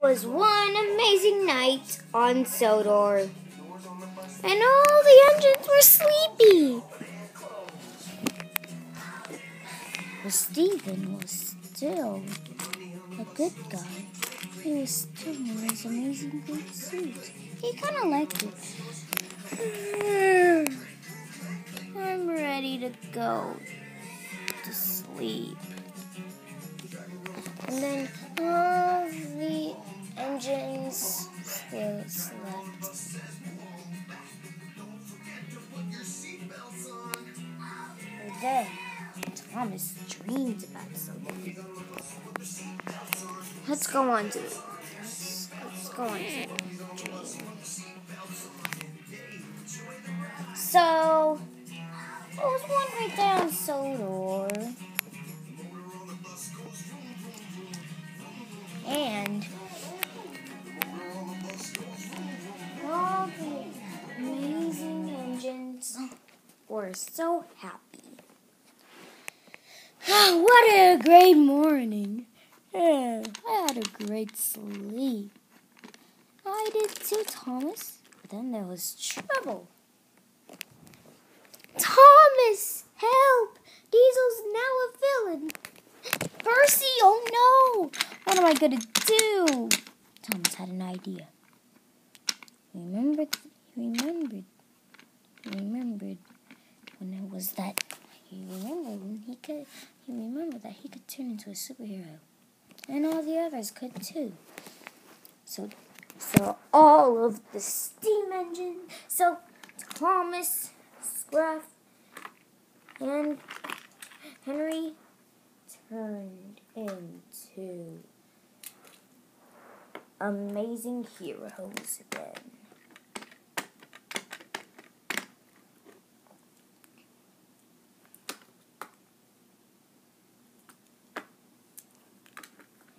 was one amazing night on Sodor, and all the engines were sleepy. But Stephen was still a good guy. He was still in his amazing good suit. He kind of liked it. I'm ready to go to sleep. And then Then Thomas dreamed about something. Let's go on to it. Let's, let's go on to dream. So, I was wandering down Sodor. And all the amazing engines were so happy. what a great morning! Yeah, I had a great sleep. I did too, Thomas. But then there was trouble. Thomas, help! Diesel's now a villain. Percy, oh no! What am I gonna do? Thomas had an idea. He remembered. Remembered when it was that. He remembered when he could. He remembered that he could turn into a superhero, and all the others could too. So, so all of the steam engine. So Thomas, Scruff, and Henry turned into amazing heroes again.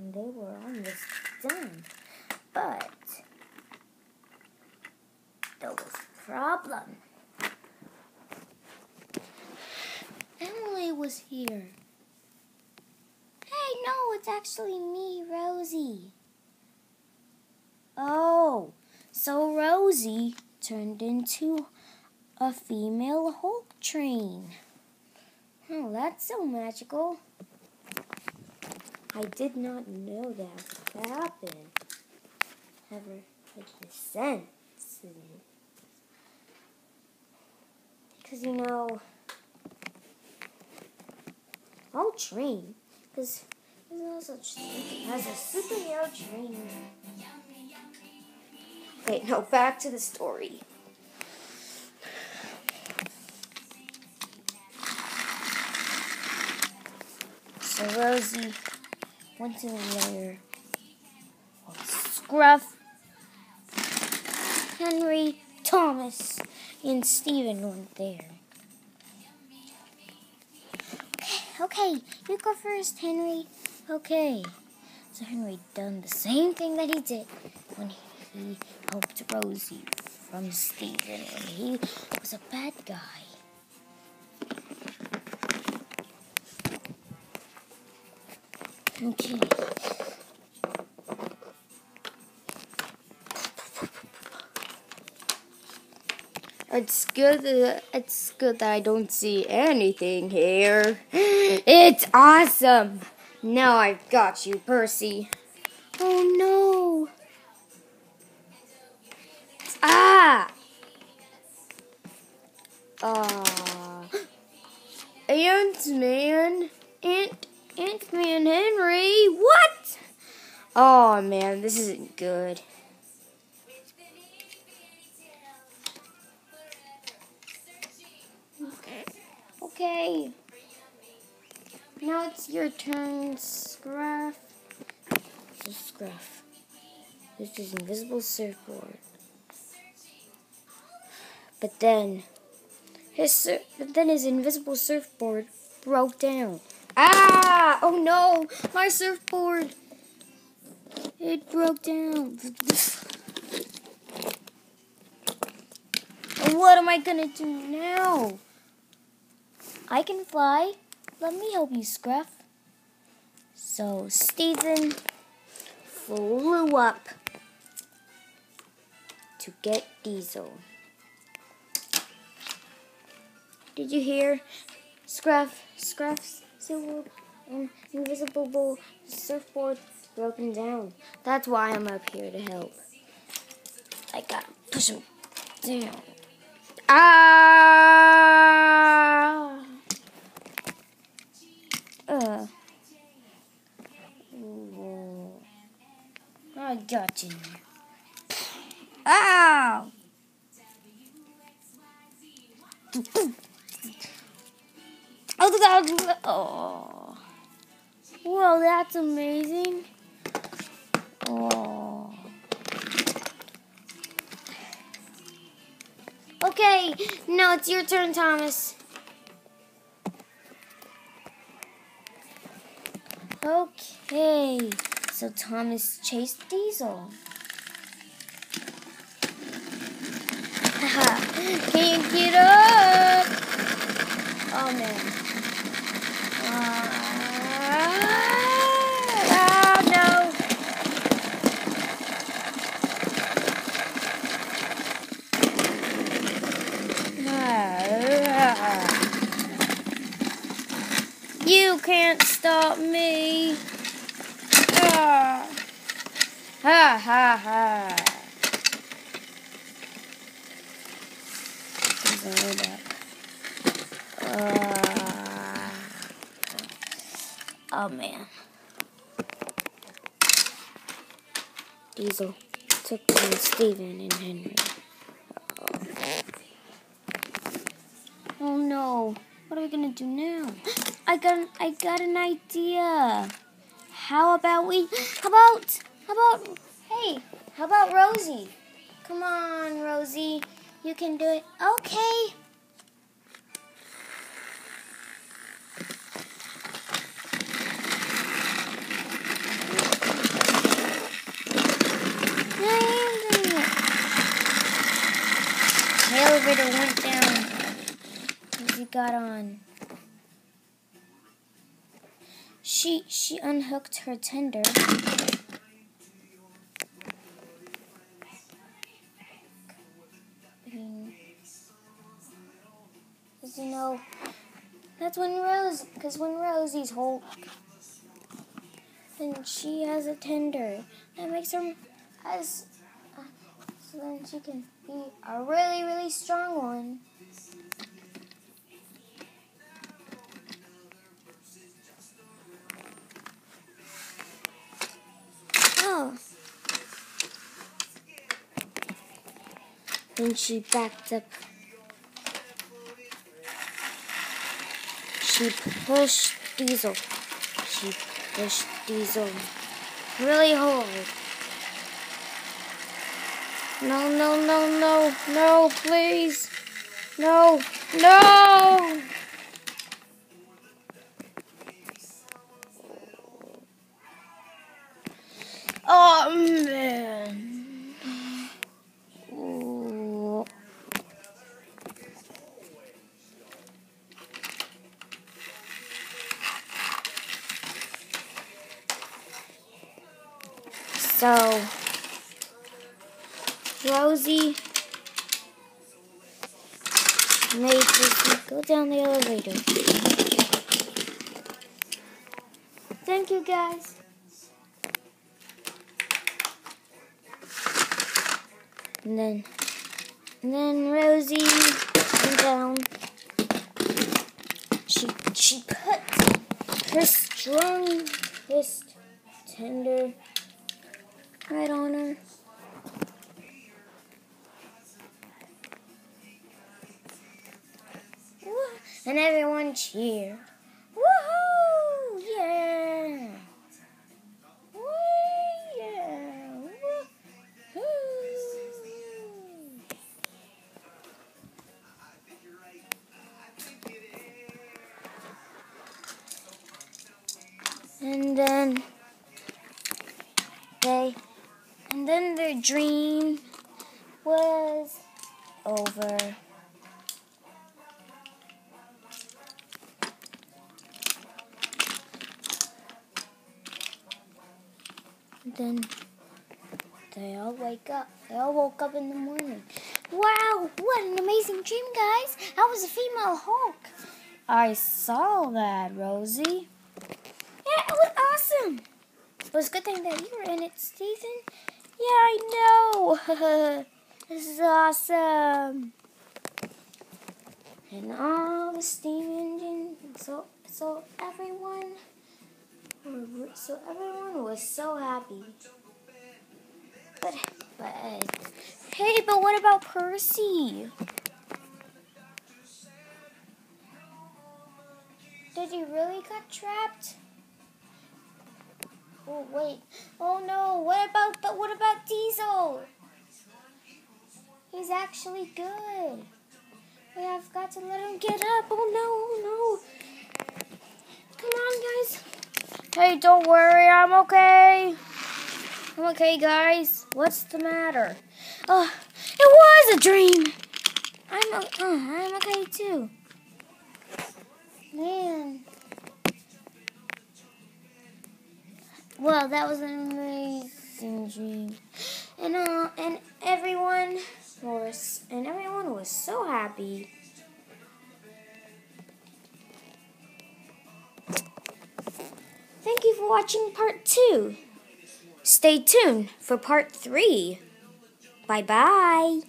And they were almost done. But there was a problem. Emily was here. Hey, no, it's actually me, Rosie. Oh, so Rosie turned into a female Hulk train. Oh, that's so magical. I did not know that would happen. Never had the sense. Because, you know, I'll train. Because there's no such thing as a superhero train. Wait, no, back to the story. So Rosie went to the lair. Oh, Scruff, Henry, Thomas, and Stephen went there. Okay, you go first, Henry. Okay. So Henry done the same thing that he did when he helped Rosie from Stephen when he was a bad guy. Okay. It's good. That, it's good that I don't see anything here. It's awesome. Now I've got you, Percy. Oh no! Ah! Ah! This isn't good. Okay. Now it's your turn, Scruff. Is Scruff. This is invisible surfboard. But then his but then his invisible surfboard broke down. Ah! Oh no! My surfboard! It broke down. what am I gonna do now? I can fly. Let me help you, Scruff. So Stephen flew up to get Diesel. Did you hear? Scruff, Scruff's silver and invisible surfboard broken down. That's why I'm up here to help. I gotta push him down. Ah! Uh. Ooh. I got you. Ow! Oh, God. Oh. Whoa, that's amazing. Oh. Okay, now it's your turn, Thomas. Okay, so Thomas chased Diesel. Haha, can't get up. Oh man. Ah, no. Ah. You can't stop me. Ah. Ha ha ha. Uh, oh man. Diesel took Stephen and Henry. Oh no. What are we gonna do now? I got I got an idea. How about we how about how about hey, how about Rosie? Come on, Rosie. You can do it. Okay. The elevator went down as he got on. She she unhooked her tender. Know, that's when Rose, cause when Rosie's Hulk, then she has a tender. That makes her as, uh, so then she can be a really, really strong one. Oh. Then she backed up. She pushed Diesel. She pushed Diesel really hard. No, no, no, no, no, please. No, no! Oh, man. So, Rosie made go down the elevator. Thank you, guys. And then, and then Rosie went down. She she put her strongest tender right on her. And everyone cheer. Woohoo! Yeah! Woo, yeah! Woohoo! And then they, and then their dream was over. Then they all wake up. They all woke up in the morning. Wow, what an amazing dream, guys! I was a female Hulk. I saw that, Rosie. Yeah, it was awesome. It was a good thing that you were in it, Stephen. Yeah, I know. this is awesome. And all the steam engine, so so everyone, so everyone was so happy. But but hey, but what about Percy? Did he really get trapped? Oh wait. Oh no. What about but what about Diesel? He's actually good. We have got to let him get up. Oh no, oh no. Come on guys. Hey, don't worry, I'm okay. I'm okay, guys. What's the matter? Oh, it was a dream. I'm uh, I'm okay too. Man. Well, that was an amazing dream, and uh, and everyone was and everyone was so happy. Thank you for watching part two. Stay tuned for part three. Bye bye.